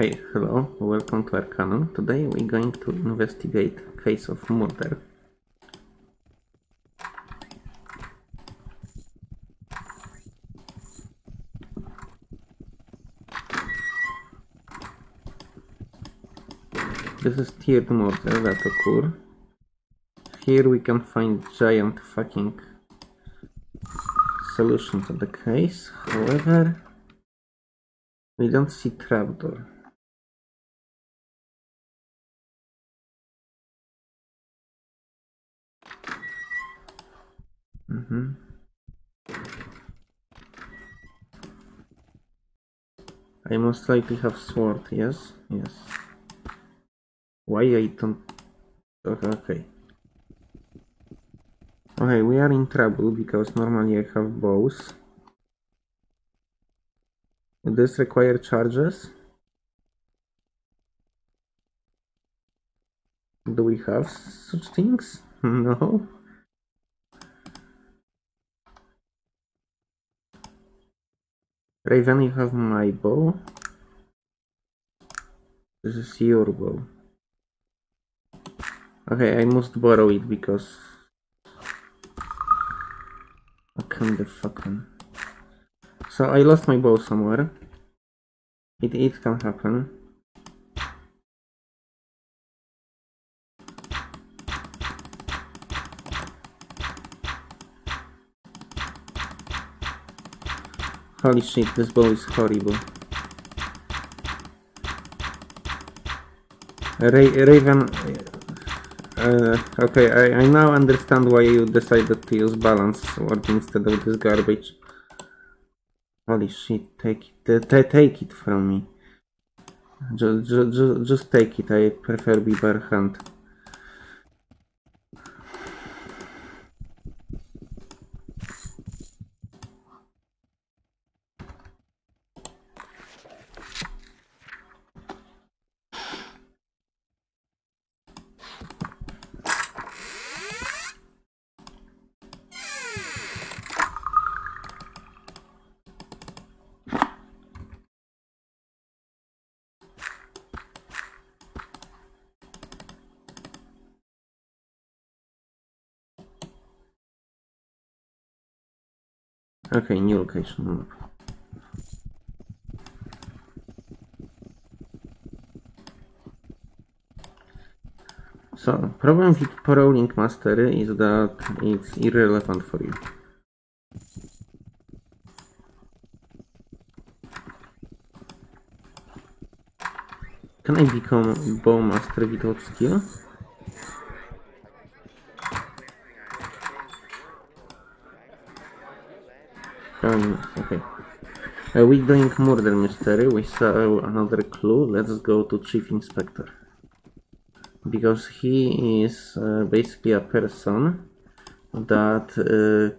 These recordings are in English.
Hey, hello, welcome to Arcanum. Today we're going to investigate case of murder. This is tiered murder that occur. Here we can find giant fucking solution to the case. However, we don't see trapdoor. Mm-hmm. I most likely have sword, yes? Yes. Why I don't... Okay, okay. Okay, we are in trouble because normally I have bows. Does this require charges? Do we have such things? No. Raven, you have my bow. This is your bow. Okay, I must borrow it because I can the fucking. So I lost my bow somewhere. It it can happen. Holy shit, this bow is horrible. Ra Raven, uh, okay, I, I now understand why you decided to use balance sword instead of this garbage. Holy shit, take it, take it from me. Just, just, just take it, I prefer be bare hand. Okay, new location. Hmm. So, problem with Prowling Master is that it's irrelevant for you. Can I become Bowmaster without skill? Um, okay. Uh, we're doing murder mystery. We saw another clue. Let's go to Chief Inspector. Because he is uh, basically a person that uh,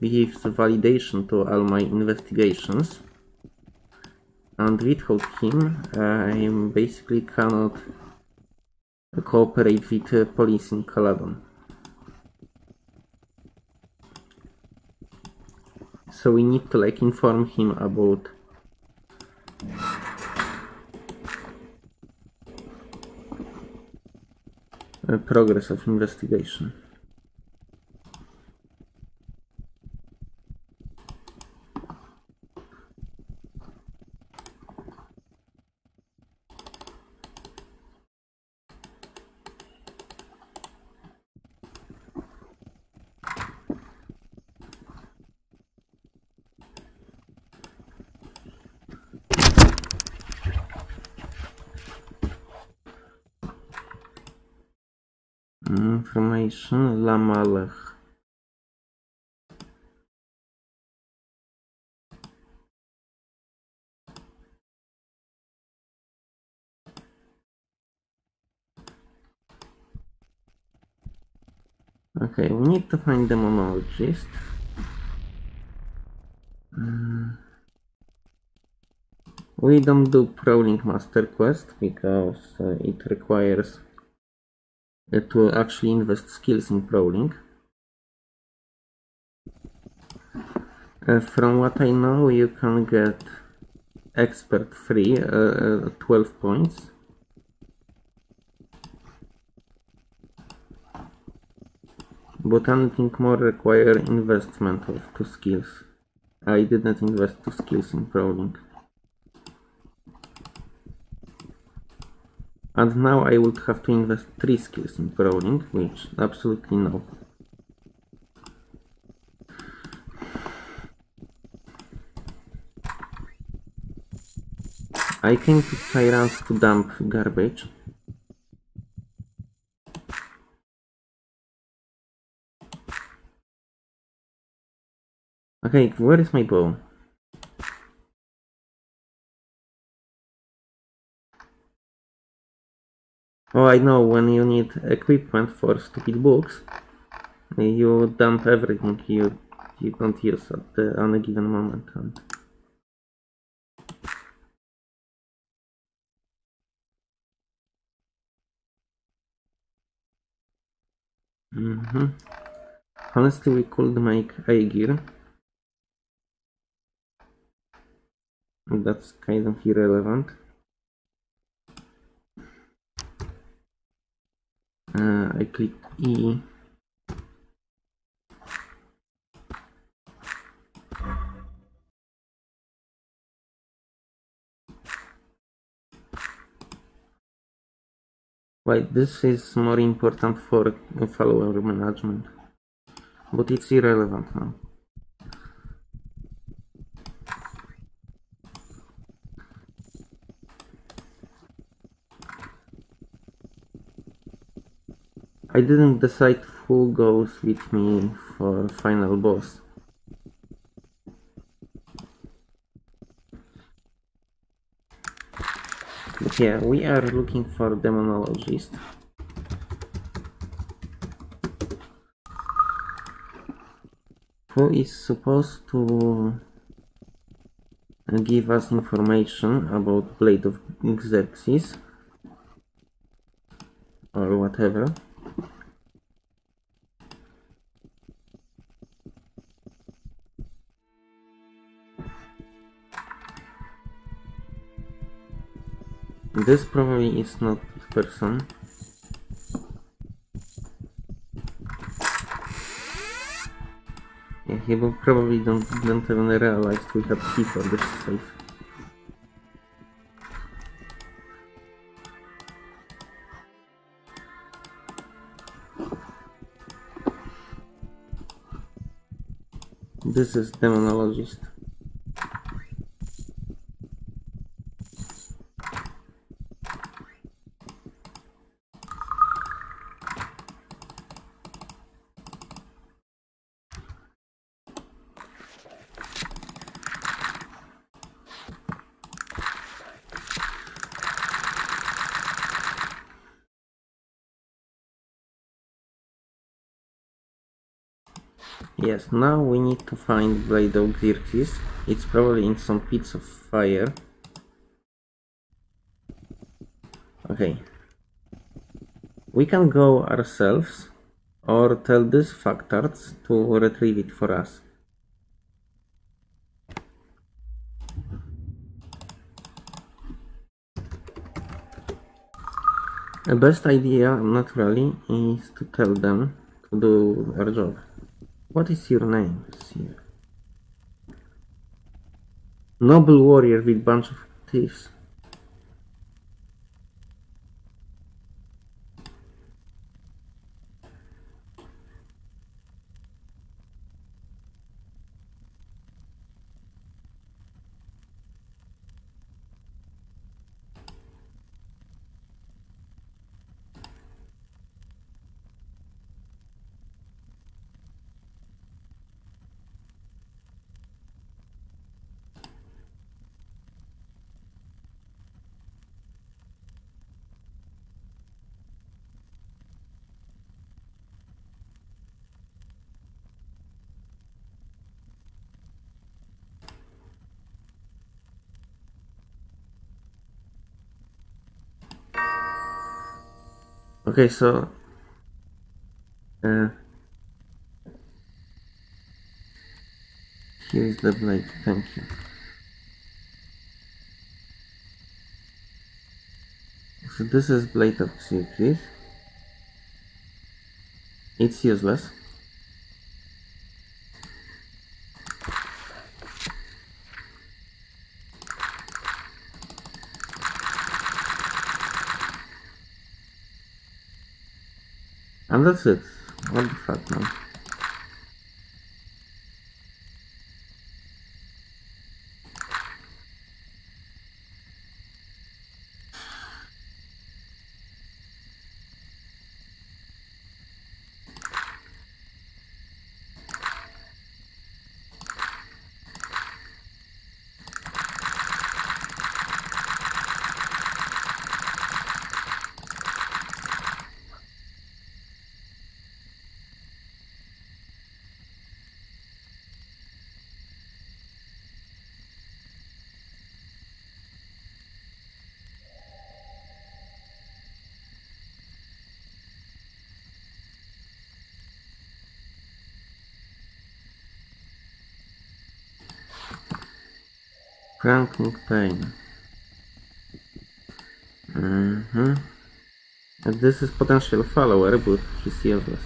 gives validation to all my investigations. And without him, I basically cannot cooperate with the police in Caladon. So we need to like inform him about uh, progress of investigation. Information Lamalech. Okay, we need to find the monologist. Mm. We don't do Prowling Master Quest because uh, it requires to actually invest skills in prowling. Uh, from what I know, you can get expert free, uh, 12 points. But anything more require investment of two skills. I didn't invest two skills in prowling. And now I would have to invest three skills in prowling, which absolutely no. I came to Tarant to dump garbage. Okay, where is my bow? Oh, I know, when you need equipment for stupid books, you dump everything you, you don't use at the, on a given moment. And Mm -hmm. Honestly, we could make a gear. That's kind of irrelevant. Uh, I click E. Why this is more important for follower management, but it's irrelevant now. I didn't decide who goes with me for final boss. But yeah, we are looking for demonologist. Who is supposed to give us information about Blade of Xerxes or whatever. This probably is not the person. Yeah, he will probably don't don't even realize we have for this safe. This is demonologist. Yes, now we need to find Blade of Xerxes. It's probably in some pits of fire. Okay. We can go ourselves or tell these factards to retrieve it for us. The best idea, naturally, is to tell them to do our job. What is your name? Noble warrior with bunch of thieves. Okay, so. Uh, here is the blade, thank you. So this is blade of Secret. It's useless. What man. Frank McPain. Mm-hmm. And this is potential follower, but he's useless.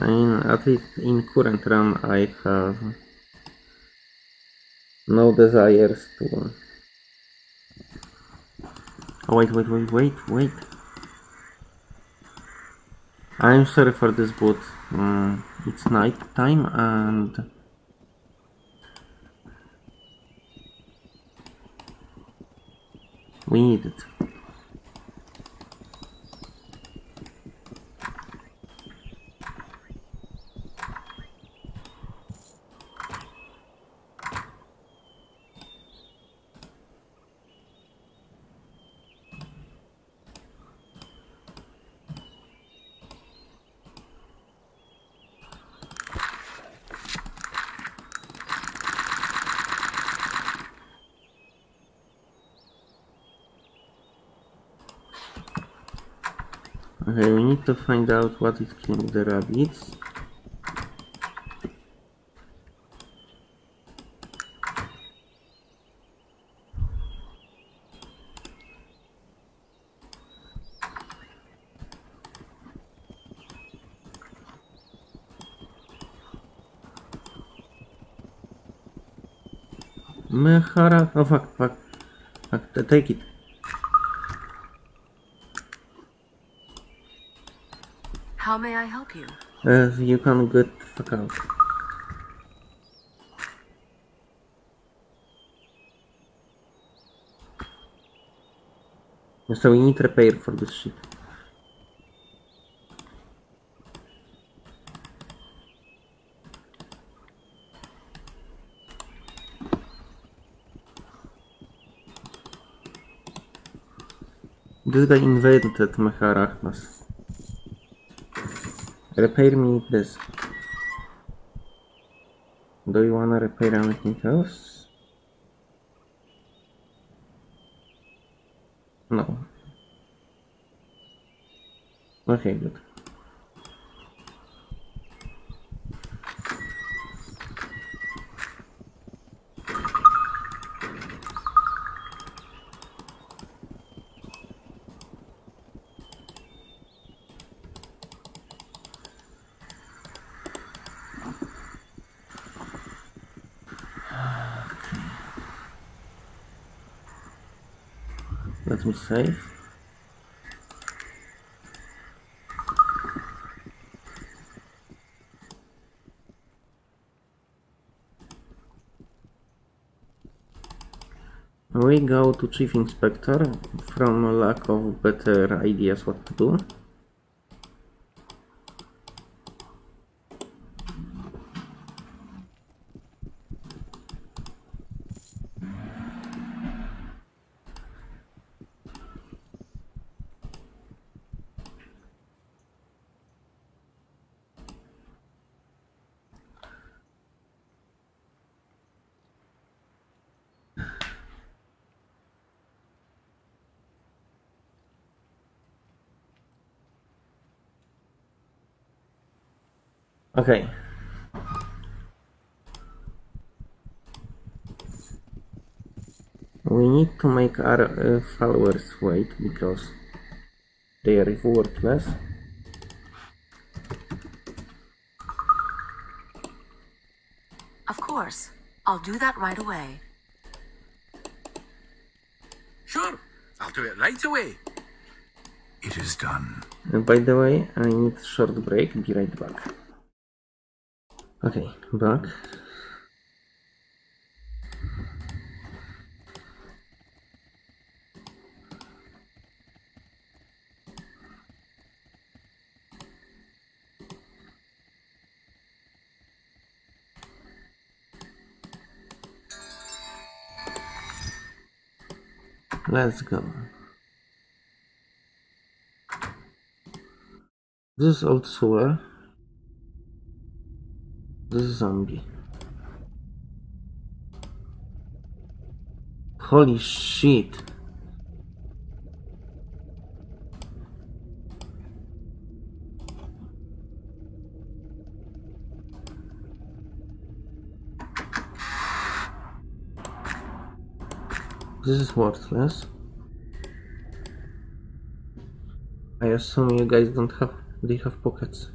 I mean, at least in current run I have no desires to... Oh, wait, wait, wait, wait, wait. I'm sorry for this, but um, it's night time and We need it. Okay, we to find out what is killing the rabbits. Mehara, oh fuck, fuck, fuck, take it. How may I help you? Uh, you can get fuck out. So we need repair for this shit. This guy invented Meharachmas. Repair me this. Do you wanna repair anything else? No. Okay, good. Me save. We go to Chief Inspector from lack of better ideas what to do. Okay. We need to make our uh, followers wait because They are worthless. Of course. I'll do that right away. Sure, I'll do it right away. It is done. And by the way, I need short break. Be right back. Okay, back. Let's go. This is old sewer. This is zombie. Holy shit. This is worthless. I assume you guys don't have they have pockets.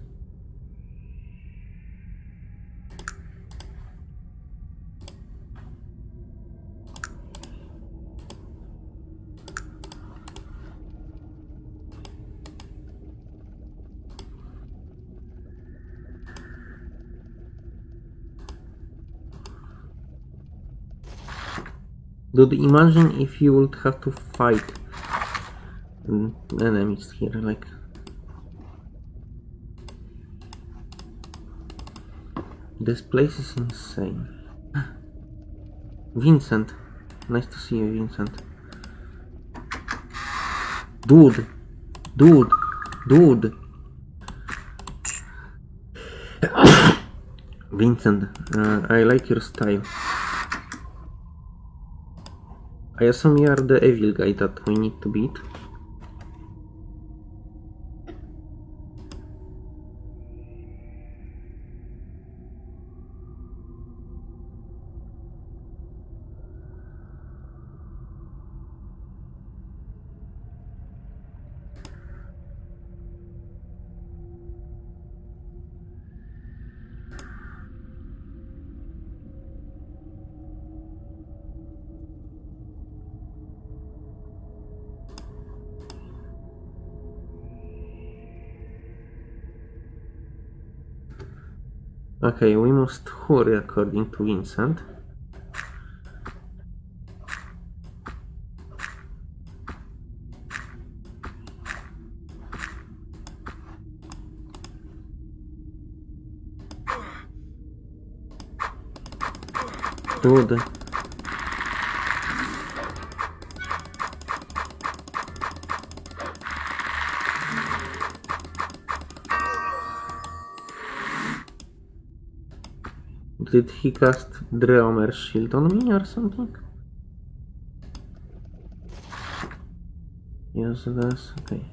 Dude, imagine if you would have to fight enemies here, like This place is insane. Vincent. Nice to see you, Vincent. Dude. Dude. Dude. Vincent, uh, I like your style. I assume you are the evil guy that we need to beat. Okay, we must hurry according to Vincent. Dude. Did he cast Dreomer's shield on me or something? Yes, it does. Okay.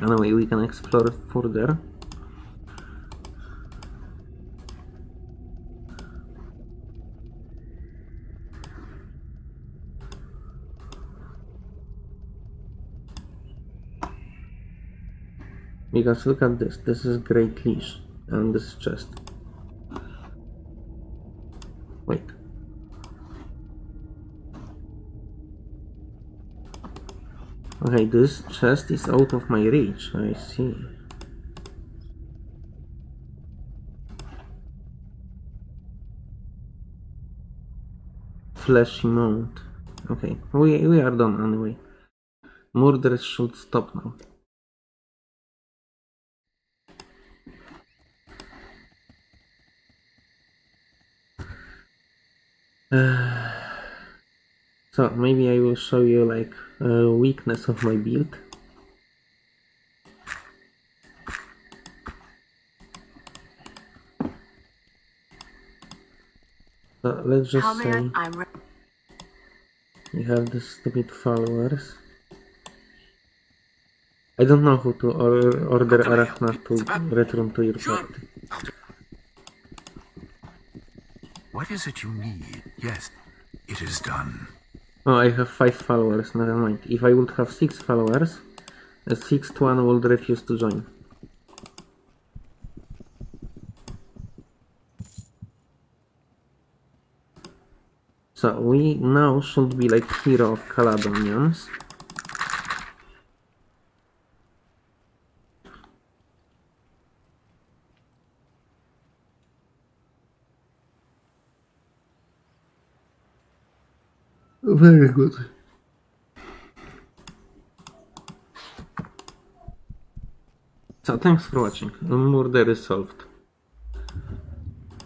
Anyway, we can explore further. Because look at this, this is Great Leash, and this chest. Wait. Okay, this chest is out of my reach, I see. Fleshy mount. Okay, we, we are done anyway. Murders should stop now. so maybe I will show you like a weakness of my build. So let's just How say I? I'm. Re- you have the stupid followers. I don't know who to or order Arachna to return to your party. I'll do What is it you need? Yes, it is done. Oh, I have five followers, never mind. If I would have six followers, the sixth one would refuse to join. So we now should be like hero of Caladonians. Very good. So thanks for watching. Murder is solved.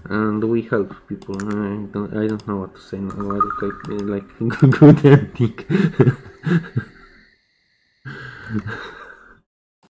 And we help people. I don't, I don't know what to say now. Like, like good ending.